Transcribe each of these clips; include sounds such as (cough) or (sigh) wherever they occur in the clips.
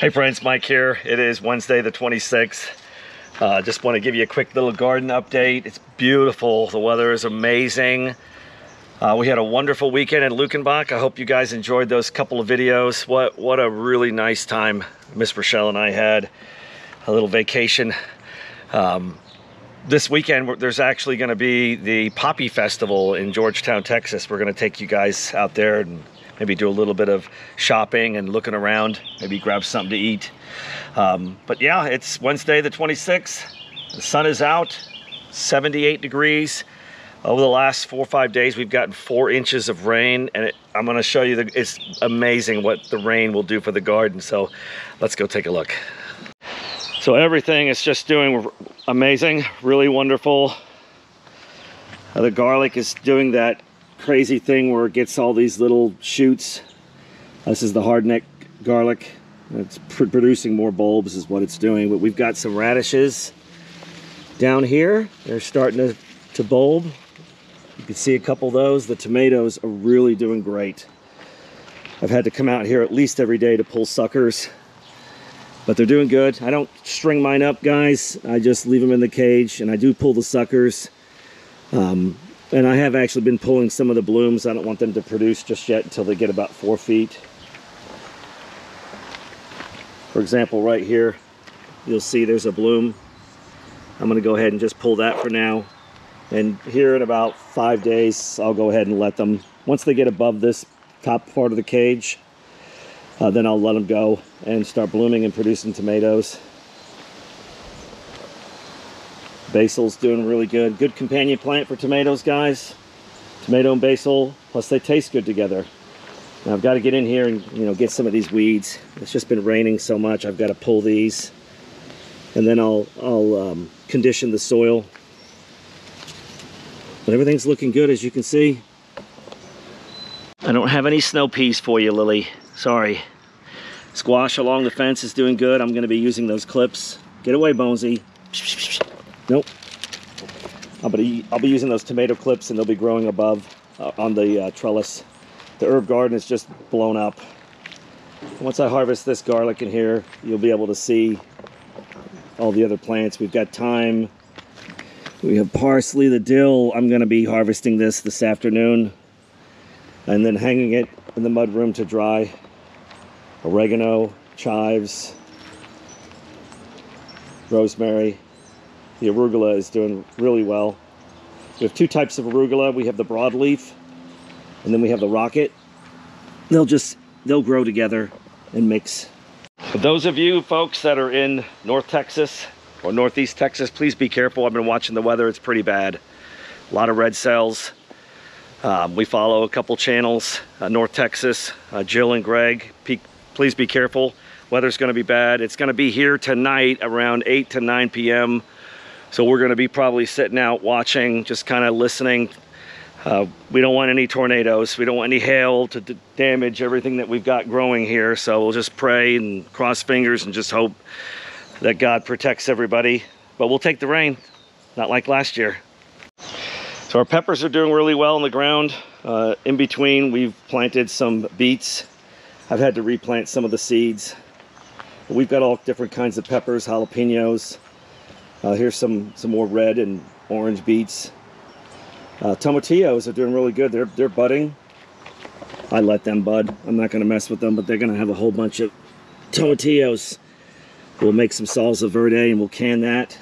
Hey friends, Mike here. It is Wednesday the 26th. Uh, just want to give you a quick little garden update. It's beautiful. The weather is amazing. Uh, we had a wonderful weekend in Luckenbach. I hope you guys enjoyed those couple of videos. What what a really nice time Miss Rochelle and I had. A little vacation. Um, this weekend there's actually going to be the Poppy Festival in Georgetown, Texas. We're going to take you guys out there and maybe do a little bit of shopping and looking around. Maybe grab something to eat. Um, but yeah, it's Wednesday the 26th. The sun is out, 78 degrees. Over the last four or five days, we've gotten four inches of rain, and it, I'm going to show you. The, it's amazing what the rain will do for the garden. So, let's go take a look. So everything is just doing amazing, really wonderful. Uh, the garlic is doing that crazy thing where it gets all these little shoots. This is the hardneck garlic. It's pr producing more bulbs is what it's doing. But we've got some radishes down here. They're starting to, to bulb. You can see a couple of those. The tomatoes are really doing great. I've had to come out here at least every day to pull suckers. But they're doing good. I don't string mine up, guys. I just leave them in the cage, and I do pull the suckers. Um, and I have actually been pulling some of the blooms. I don't want them to produce just yet until they get about four feet. For example, right here, you'll see there's a bloom. I'm gonna go ahead and just pull that for now. And here in about five days, I'll go ahead and let them, once they get above this top part of the cage, uh, then I'll let them go and start blooming and producing tomatoes. Basil's doing really good. Good companion plant for tomatoes, guys. Tomato and basil, plus they taste good together. Now I've got to get in here and you know get some of these weeds. It's just been raining so much. I've got to pull these, and then I'll I'll um, condition the soil. But everything's looking good as you can see. I don't have any snow peas for you, Lily. Sorry. Squash along the fence is doing good. I'm going to be using those clips. Get away, Bonesy. Nope. I'll be, I'll be using those tomato clips and they'll be growing above uh, on the uh, trellis. The herb garden is just blown up. Once I harvest this garlic in here, you'll be able to see all the other plants. We've got thyme. We have parsley, the dill. I'm going to be harvesting this this afternoon and then hanging it in the mud room to dry. Oregano, chives, rosemary, the arugula is doing really well. We have two types of arugula. We have the broadleaf, and then we have the rocket. They'll just, they'll grow together and mix. For those of you folks that are in North Texas or Northeast Texas, please be careful. I've been watching the weather. It's pretty bad. A lot of red cells. Um, we follow a couple channels, uh, North Texas, uh, Jill and Greg. please be careful. Weather's gonna be bad. It's gonna be here tonight around 8 to 9 p.m. So we're gonna be probably sitting out watching, just kind of listening. Uh, we don't want any tornadoes. We don't want any hail to damage everything that we've got growing here. So we'll just pray and cross fingers and just hope that God protects everybody. But we'll take the rain, not like last year. So our peppers are doing really well in the ground. Uh, in between, we've planted some beets. I've had to replant some of the seeds. We've got all different kinds of peppers, jalapenos, uh, here's some, some more red and orange beets. Uh, tomatillos are doing really good. They're, they're budding. I let them bud. I'm not going to mess with them, but they're going to have a whole bunch of tomatillos. We'll make some salsa verde and we'll can that.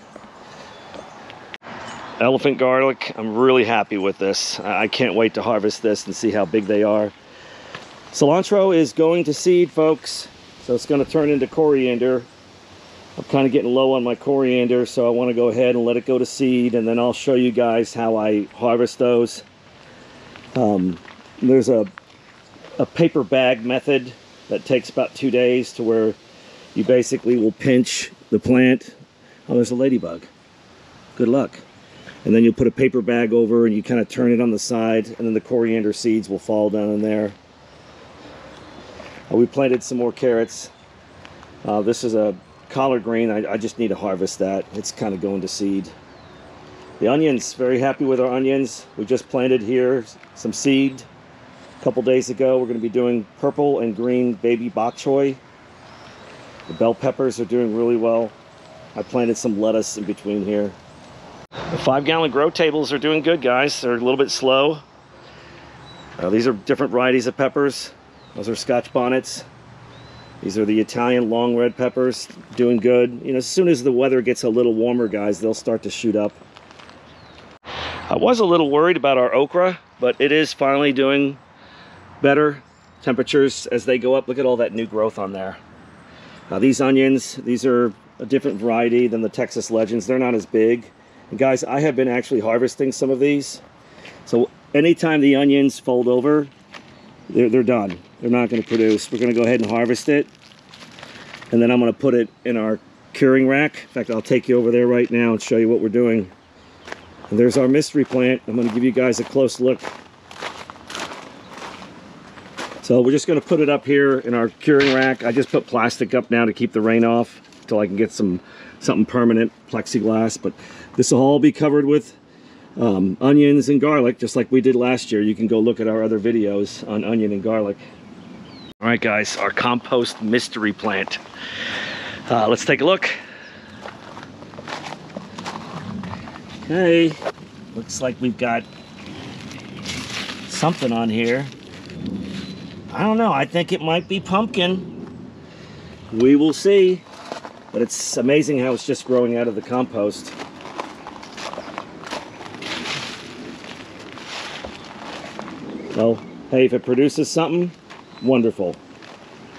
Elephant garlic, I'm really happy with this. I can't wait to harvest this and see how big they are. Cilantro is going to seed, folks. So it's going to turn into coriander. I'm kind of getting low on my coriander, so I want to go ahead and let it go to seed, and then I'll show you guys how I harvest those. Um, there's a, a paper bag method that takes about two days to where you basically will pinch the plant. Oh, there's a ladybug. Good luck. And then you'll put a paper bag over and you kind of turn it on the side, and then the coriander seeds will fall down in there. Uh, we planted some more carrots. Uh, this is a collard green, I, I just need to harvest that. It's kind of going to seed. The onions, very happy with our onions. We just planted here some seed a couple days ago. We're going to be doing purple and green baby bok choy. The bell peppers are doing really well. I planted some lettuce in between here. The five gallon grow tables are doing good, guys. They're a little bit slow. Uh, these are different varieties of peppers. Those are scotch bonnets. These are the Italian long red peppers, doing good. You know, as soon as the weather gets a little warmer, guys, they'll start to shoot up. I was a little worried about our okra, but it is finally doing better. Temperatures as they go up, look at all that new growth on there. Uh, these onions, these are a different variety than the Texas Legends. They're not as big. And guys, I have been actually harvesting some of these. So anytime the onions fold over, they're, they're done. They're not going to produce. We're going to go ahead and harvest it. And then I'm going to put it in our curing rack. In fact, I'll take you over there right now and show you what we're doing. And there's our mystery plant. I'm going to give you guys a close look. So we're just going to put it up here in our curing rack. I just put plastic up now to keep the rain off until I can get some something permanent, plexiglass. But this will all be covered with um, onions and garlic, just like we did last year. You can go look at our other videos on onion and garlic. All right, guys, our compost mystery plant. Uh, let's take a look. Okay, looks like we've got something on here. I don't know, I think it might be pumpkin. We will see. But it's amazing how it's just growing out of the compost. Well, hey, if it produces something, wonderful.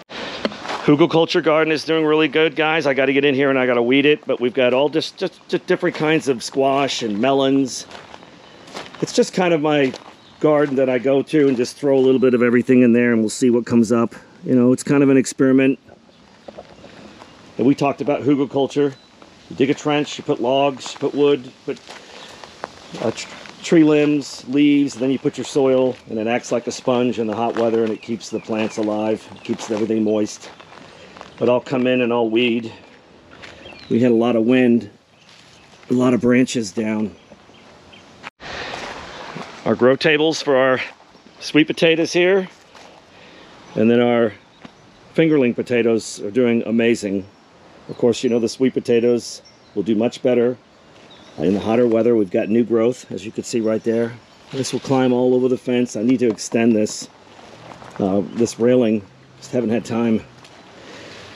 Hugelkultur garden is doing really good, guys. I got to get in here and I got to weed it, but we've got all just, just, just different kinds of squash and melons. It's just kind of my garden that I go to and just throw a little bit of everything in there and we'll see what comes up. You know, it's kind of an experiment. And we talked about hugelkultur. You dig a trench, you put logs, you put wood, put uh, tree limbs, leaves, then you put your soil, and it acts like a sponge in the hot weather, and it keeps the plants alive, keeps everything moist. But I'll come in and I'll weed. We had a lot of wind, a lot of branches down. Our grow tables for our sweet potatoes here, and then our fingerling potatoes are doing amazing. Of course, you know, the sweet potatoes will do much better in the hotter weather. We've got new growth, as you can see right there. This will climb all over the fence. I need to extend this, uh, this railing. Just haven't had time.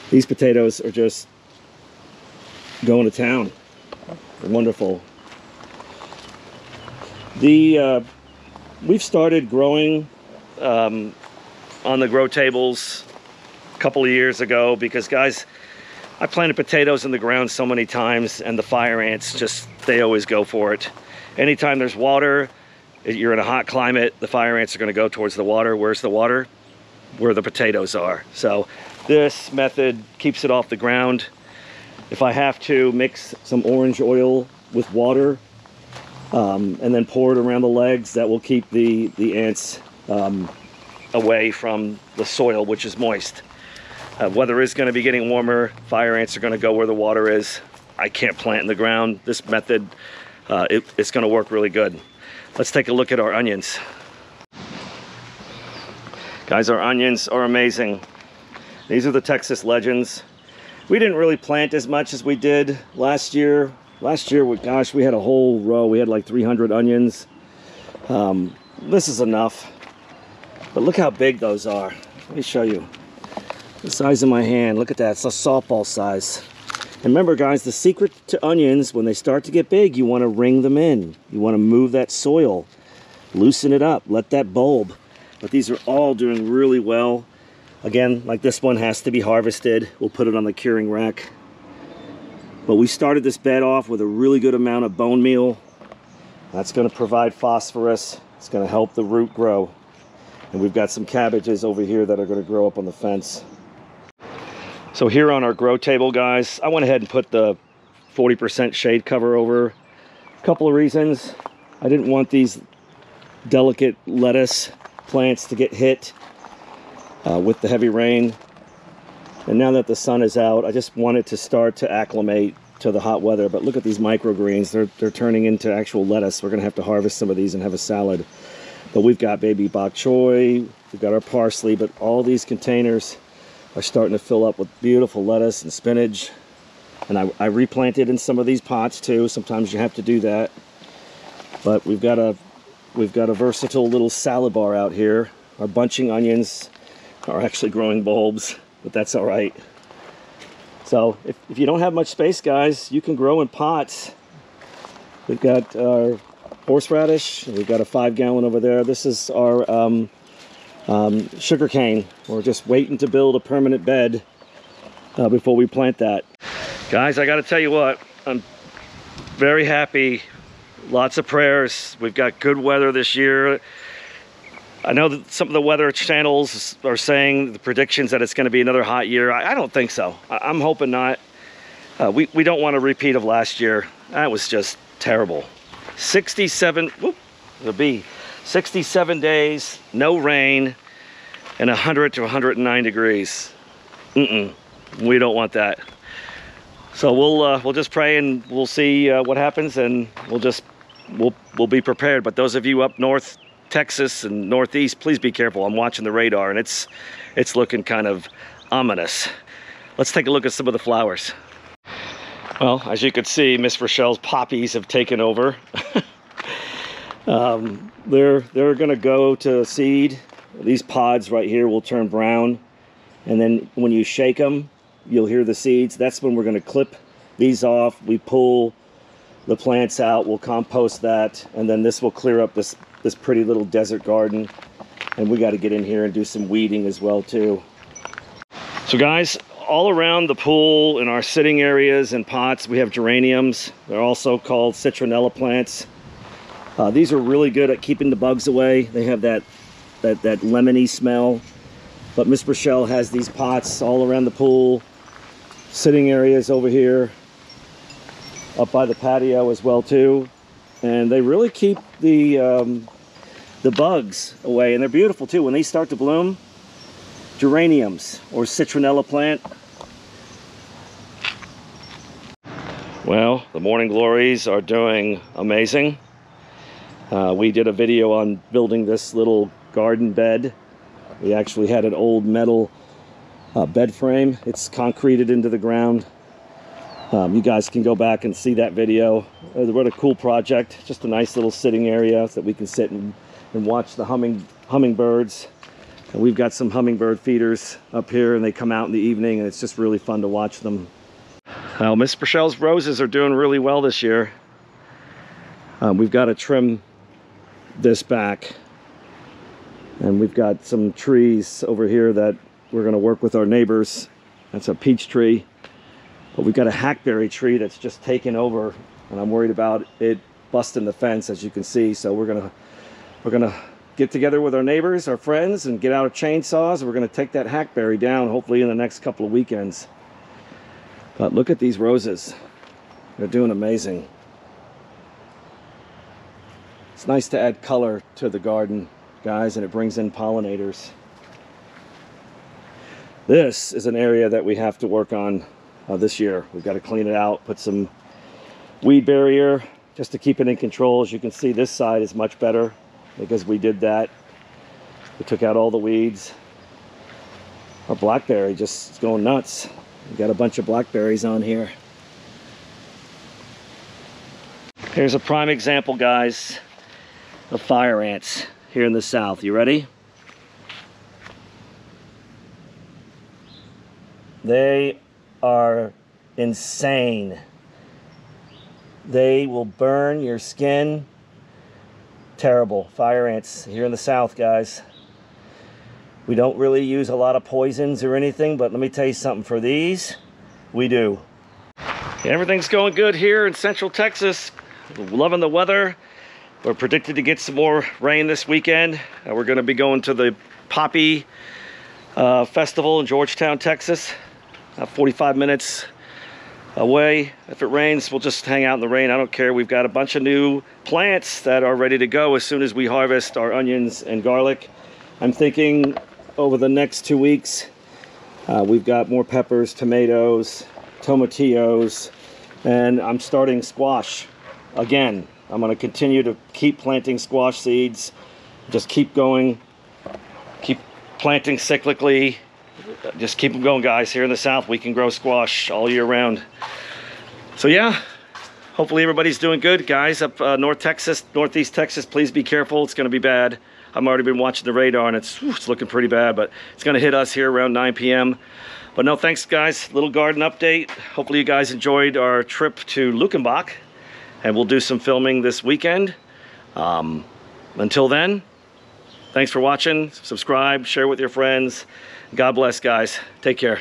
These potatoes are just going to town. They're wonderful. The uh, we've started growing um, on the grow tables a couple of years ago because guys I planted potatoes in the ground so many times and the fire ants just, they always go for it. Anytime there's water, you're in a hot climate, the fire ants are gonna go towards the water. Where's the water? Where the potatoes are. So this method keeps it off the ground. If I have to mix some orange oil with water um, and then pour it around the legs, that will keep the, the ants um, away from the soil, which is moist. Uh, weather is going to be getting warmer. Fire ants are going to go where the water is. I can't plant in the ground. This method, uh, it, it's going to work really good. Let's take a look at our onions. Guys, our onions are amazing. These are the Texas Legends. We didn't really plant as much as we did last year. Last year, gosh, we had a whole row. We had like 300 onions. Um, this is enough. But look how big those are. Let me show you the size of my hand. Look at that, it's a softball size. And remember guys, the secret to onions, when they start to get big, you wanna ring them in. You wanna move that soil, loosen it up, let that bulb. But these are all doing really well. Again, like this one has to be harvested. We'll put it on the curing rack. But we started this bed off with a really good amount of bone meal. That's gonna provide phosphorus. It's gonna help the root grow. And we've got some cabbages over here that are gonna grow up on the fence. So here on our grow table, guys, I went ahead and put the 40% shade cover over. A couple of reasons. I didn't want these delicate lettuce plants to get hit uh, with the heavy rain. And now that the sun is out, I just wanted to start to acclimate to the hot weather. But look at these microgreens. They're, they're turning into actual lettuce. We're going to have to harvest some of these and have a salad. But we've got baby bok choy, we've got our parsley, but all these containers are starting to fill up with beautiful lettuce and spinach. And I, I replanted in some of these pots too. Sometimes you have to do that. But we've got a we've got a versatile little salad bar out here. Our bunching onions are actually growing bulbs, but that's all right. So if, if you don't have much space, guys, you can grow in pots. We've got our horseradish. We've got a five gallon over there. This is our um, um, sugar cane. We're just waiting to build a permanent bed uh, before we plant that. Guys, I got to tell you what, I'm very happy. Lots of prayers. We've got good weather this year. I know that some of the weather channels are saying the predictions that it's going to be another hot year. I, I don't think so. I, am hoping not. Uh, we, we don't want a repeat of last year. That was just terrible. 67, whoop, the B, 67 days, no rain, and 100 to 109 degrees. Mm-mm, we don't want that. So we'll uh, we'll just pray and we'll see uh, what happens, and we'll just we'll we'll be prepared. But those of you up north, Texas and Northeast, please be careful. I'm watching the radar, and it's it's looking kind of ominous. Let's take a look at some of the flowers. Well, as you can see, Miss Rochelle's poppies have taken over. (laughs) um, they're they're gonna go to seed. These pods right here will turn brown, and then when you shake them, you'll hear the seeds. That's when we're gonna clip these off. We pull the plants out. We'll compost that, and then this will clear up this this pretty little desert garden. And we got to get in here and do some weeding as well too. So guys, all around the pool in our sitting areas and pots, we have geraniums. They're also called citronella plants. Uh, these are really good at keeping the bugs away. They have that, that, that lemony smell. But Miss Rochelle has these pots all around the pool, sitting areas over here, up by the patio as well too. And they really keep the, um, the bugs away. And they're beautiful too. When they start to bloom, geraniums or citronella plant. Well, the morning glories are doing amazing. Uh, we did a video on building this little garden bed. We actually had an old metal uh, bed frame. It's concreted into the ground. Um, you guys can go back and see that video. Uh, what a cool project. Just a nice little sitting area so that we can sit and, and watch the humming hummingbirds. And we've got some hummingbird feeders up here and they come out in the evening and it's just really fun to watch them. Well, Miss Rochelle's roses are doing really well this year. Um, we've got to trim this back. And we've got some trees over here that we're going to work with our neighbors. That's a peach tree. But we've got a hackberry tree that's just taken over. And I'm worried about it busting the fence, as you can see. So we're going to we're going to get together with our neighbors, our friends, and get out of chainsaws. We're going to take that hackberry down, hopefully in the next couple of weekends. But look at these roses. They're doing amazing. It's nice to add color to the garden, guys, and it brings in pollinators. This is an area that we have to work on uh, this year. We've got to clean it out, put some weed barrier just to keep it in control. As you can see, this side is much better because we did that. We took out all the weeds. Our blackberry just is going nuts. We got a bunch of blackberries on here. Here's a prime example, guys, of fire ants here in the south. You ready? They are insane. They will burn your skin terrible. Fire ants here in the south, guys. We don't really use a lot of poisons or anything, but let me tell you something. For these, we do. Everything's going good here in central Texas. Loving the weather. We're predicted to get some more rain this weekend. Uh, we're going to be going to the Poppy uh, Festival in Georgetown, Texas. Uh, 45 minutes away. If it rains, we'll just hang out in the rain. I don't care. We've got a bunch of new plants that are ready to go as soon as we harvest our onions and garlic. I'm thinking over the next two weeks, uh, we've got more peppers, tomatoes, tomatillos, and I'm starting squash again. I'm going to continue to keep planting squash seeds, just keep going, keep planting cyclically, just keep them going, guys. Here in the South, we can grow squash all year round. So yeah, hopefully everybody's doing good. Guys up uh, North Texas, Northeast Texas, please be careful. It's going to be bad. I've already been watching the radar and it's, it's looking pretty bad, but it's going to hit us here around 9 p.m. But no, thanks guys. Little garden update. Hopefully you guys enjoyed our trip to Luckenbach and we'll do some filming this weekend. Um, until then, thanks for watching. Subscribe, share with your friends. God bless, guys. Take care.